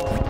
you.